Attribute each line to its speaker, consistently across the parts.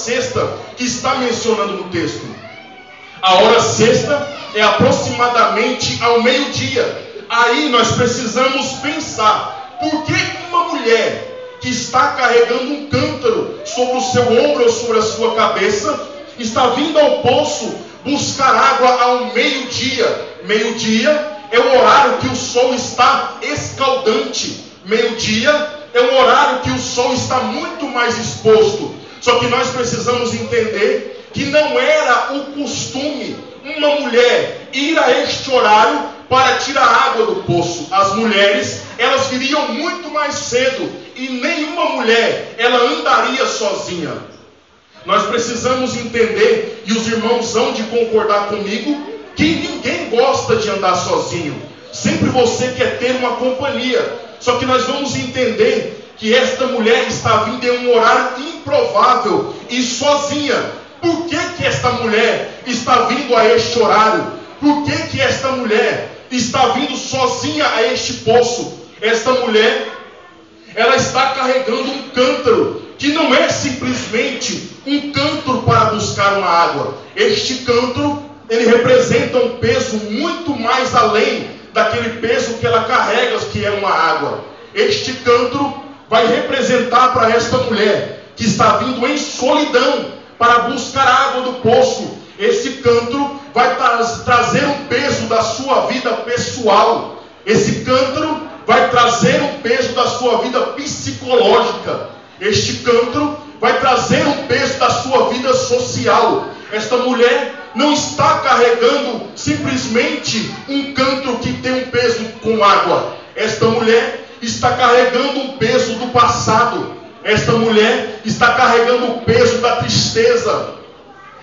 Speaker 1: sexta que está mencionando no texto. A hora sexta é aproximadamente ao meio-dia. Aí nós precisamos pensar: por que uma mulher que está carregando um cântaro sobre o seu ombro ou sobre a sua cabeça está vindo ao poço buscar água ao meio-dia? Meio-dia é o horário que o sol está escaldante. Meio-dia é o horário que o sol está muito mais exposto. Só que nós precisamos entender que não era o costume uma mulher ir a este horário para tirar água do poço. As mulheres, elas viriam muito mais cedo e nenhuma mulher ela andaria sozinha. Nós precisamos entender e os irmãos vão de concordar comigo que ninguém gosta de andar sozinho. Sempre você quer ter uma companhia. Só que nós vamos entender que esta mulher está vindo em um horário improvável e sozinha. Por que, que esta mulher está vindo a este horário? Por que, que esta mulher está vindo sozinha a este poço? Esta mulher, ela está carregando um cântaro, que não é simplesmente um cântaro para buscar uma água. Este cântaro, ele representa um peso muito mais além daquele peso que ela carrega, que é uma água. Este cântaro vai representar para esta mulher que está vindo em solidão para buscar água do poço. Esse cântaro vai tra trazer um peso da sua vida pessoal. Esse cântaro vai trazer um peso da sua vida psicológica. Este cântaro vai trazer um peso da sua vida social. Esta mulher não está carregando simplesmente um cântaro que tem um peso com água. Esta mulher está carregando um peso do passado. Esta mulher está carregando o peso da tristeza.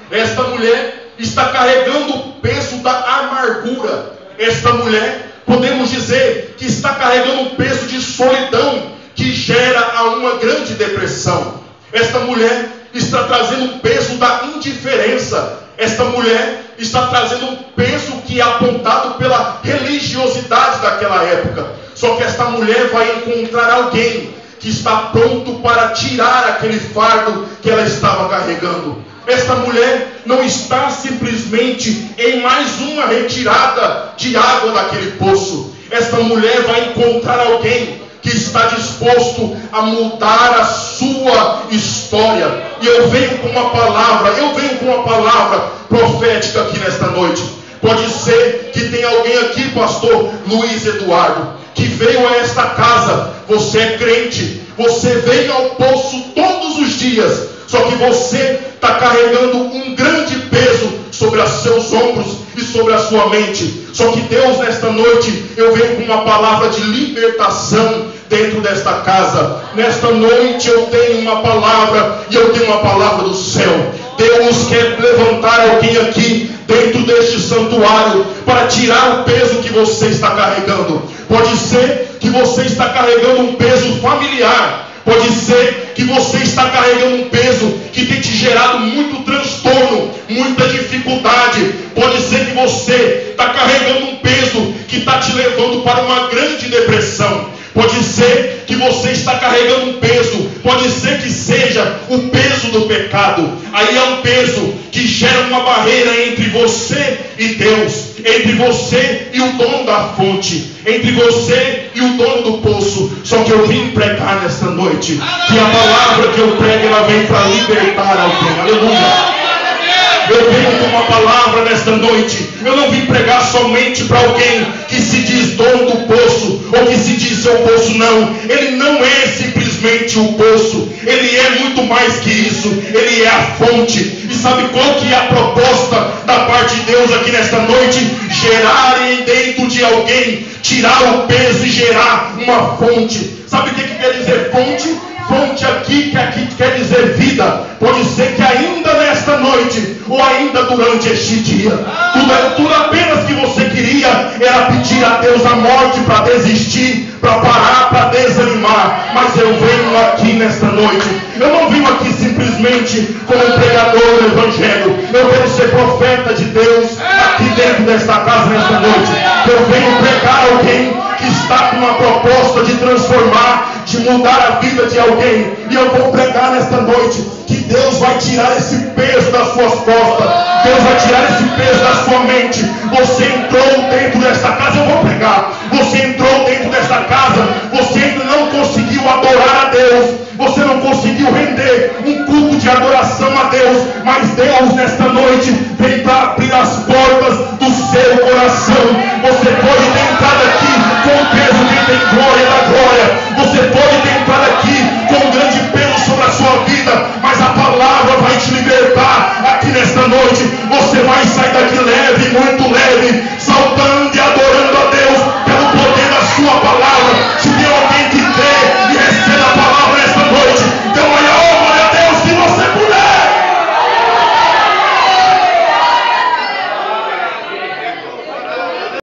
Speaker 1: Esta mulher está carregando o peso da amargura. Esta mulher, podemos dizer, que está carregando um peso de solidão que gera uma grande depressão. Esta mulher está trazendo um peso da indiferença. Esta mulher está trazendo um peso que é apontado pela religiosidade daquela época. Só que esta mulher vai encontrar alguém que está pronto para tirar aquele fardo que ela estava carregando. Esta mulher não está simplesmente em mais uma retirada de água daquele poço. Esta mulher vai encontrar alguém que está disposto a mudar a sua história. E eu venho com uma palavra, eu venho com uma palavra profética aqui nesta noite. Pode ser que tenha alguém aqui, pastor Luiz Eduardo, que veio a esta casa, você é crente, você vem ao poço todos os dias, só que você está carregando um grande peso sobre os seus ombros e sobre a sua mente. Só que Deus, nesta noite, eu venho com uma palavra de libertação dentro desta casa. Nesta noite eu tenho uma palavra e eu tenho uma palavra do céu. Deus quer levantar alguém aqui dentro deste santuário para tirar o peso que você está carregando. Pode ser que você está carregando um peso familiar. Pode ser que você está carregando um peso que tem te gerado muito transtorno, muita dificuldade. Pode ser que você está carregando um peso que está te levando para uma grande depressão. Pode ser que você está carregando um peso, pode ser que seja o peso do pecado. Aí é um peso que gera uma barreira entre você e Deus, entre você e o dono da fonte, entre você e o dono do poço. Só que eu vim pregar nesta noite que a palavra que eu prego ela vem para libertar alguém. Aleluia. Eu venho uma palavra nesta noite. Eu não vim pregar somente para alguém que se diz dono do poço ou que se diz seu poço, não. Ele não é simplesmente o poço. Ele é muito mais que isso. Ele é a fonte. E sabe qual que é a proposta da parte de Deus aqui nesta noite? Gerar dentro de alguém, tirar o peso e gerar uma fonte. Sabe o que, que quer dizer fonte? fonte aqui que aqui quer dizer vida. Pode ser que ainda nesta noite ou ainda durante este dia, tudo, é, tudo apenas que você queria era pedir a Deus a morte para desistir, para parar, para desanimar. Mas eu venho aqui nesta noite. Eu não vim aqui simplesmente como pregador desta casa nesta noite. Eu venho pregar alguém que está com uma proposta de transformar, de mudar a vida de alguém. E eu vou pregar nesta noite que Deus vai tirar esse peso das suas costas. Deus vai tirar esse peso da sua mente. Você entrou dentro desta casa, eu vou pregar. Você entrou dentro desta casa, você ainda não conseguiu adorar a Deus. Você não conseguiu render um culto de adoração a Deus. Mas Deus, nesta noite, coração. Você